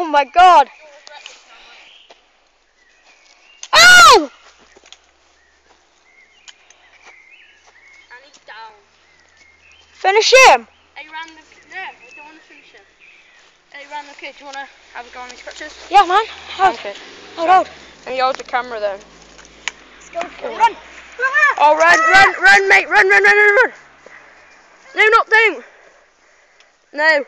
Oh my god. Oh! Finish him. Hey, the... No, I don't want to finish him. Hey, random kid, do you want to have a go on these crutches? Yeah, man. Hold, Okay. hold, hold. And you hold the camera then. Let's go. Run. Ah! Oh, run, run, run, mate, run, run, run, run, run. No, not down. No.